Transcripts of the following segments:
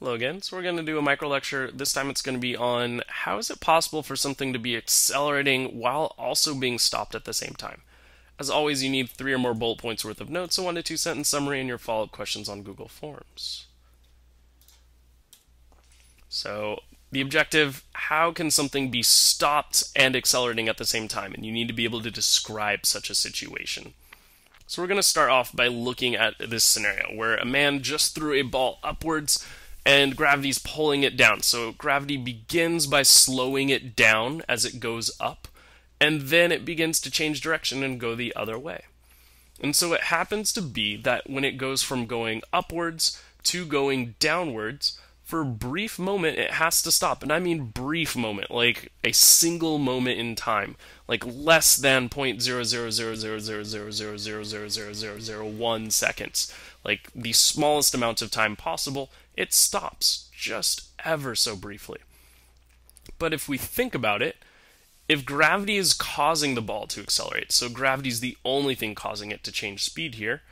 Hello again. So we're going to do a micro lecture. This time it's going to be on how is it possible for something to be accelerating while also being stopped at the same time. As always, you need three or more bullet points worth of notes, a one to two sentence summary, and your follow-up questions on Google Forms. So the objective, how can something be stopped and accelerating at the same time? And you need to be able to describe such a situation. So we're going to start off by looking at this scenario where a man just threw a ball upwards and gravity's pulling it down. So gravity begins by slowing it down as it goes up, and then it begins to change direction and go the other way. And so it happens to be that when it goes from going upwards to going downwards, for a brief moment it has to stop. And I mean brief moment, like a single moment in time, like less than 0.0000000000001 seconds, like the smallest amount of time possible it stops just ever so briefly. But if we think about it, if gravity is causing the ball to accelerate, so gravity is the only thing causing it to change speed here,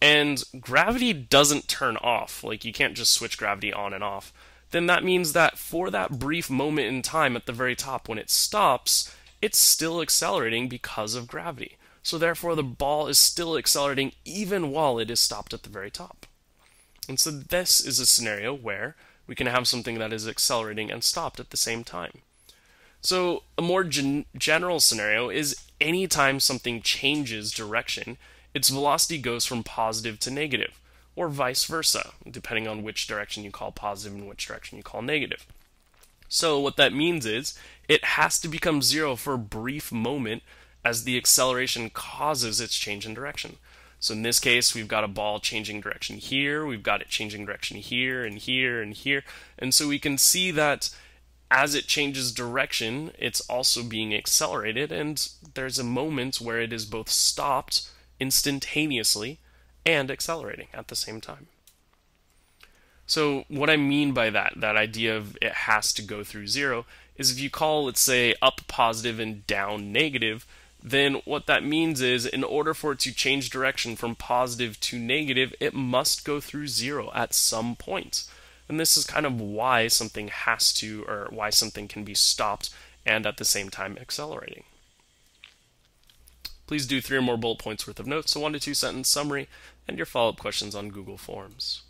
and gravity doesn't turn off, like you can't just switch gravity on and off, then that means that for that brief moment in time at the very top when it stops, it's still accelerating because of gravity. So therefore the ball is still accelerating even while it is stopped at the very top. And so this is a scenario where we can have something that is accelerating and stopped at the same time. So a more gen general scenario is anytime something changes direction, its velocity goes from positive to negative, or vice versa, depending on which direction you call positive and which direction you call negative. So what that means is it has to become zero for a brief moment as the acceleration causes its change in direction. So in this case, we've got a ball changing direction here, we've got it changing direction here and here and here. And so we can see that as it changes direction, it's also being accelerated, and there's a moment where it is both stopped instantaneously and accelerating at the same time. So what I mean by that, that idea of it has to go through zero, is if you call, let's say, up positive and down negative, then what that means is in order for it to change direction from positive to negative, it must go through zero at some point. And this is kind of why something has to, or why something can be stopped and at the same time accelerating. Please do three or more bullet points worth of notes, a one to two sentence summary, and your follow up questions on Google Forms.